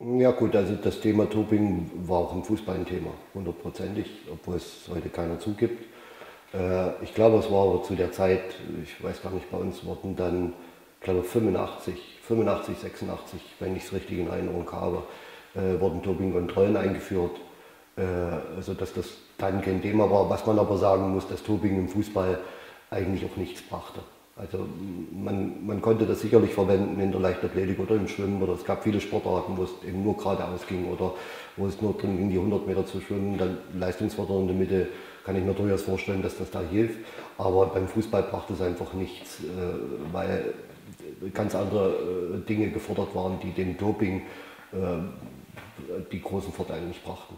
Ja gut, also das Thema Doping war auch im Fußball ein Thema, hundertprozentig, obwohl es heute keiner zugibt. Äh, ich glaube, es war aber zu der Zeit, ich weiß gar nicht, bei uns wurden dann, ich glaube 85, 85, 86, wenn ich es richtig in Erinnerung habe, äh, wurden Dopingkontrollen eingeführt, äh, also dass das dann kein Thema war. Was man aber sagen muss, dass Doping im Fußball eigentlich auch nichts brachte. Also man, man konnte das sicherlich verwenden in der Leichtathletik oder im Schwimmen oder es gab viele Sportarten, wo es eben nur geradeaus ging oder wo es nur drin ging, die 100 Meter zu schwimmen, dann leistungsfördernde Mitte kann ich mir durchaus vorstellen, dass das da hilft. Aber beim Fußball brachte es einfach nichts, äh, weil ganz andere äh, Dinge gefordert waren, die dem Doping äh, die großen Vorteile nicht brachten.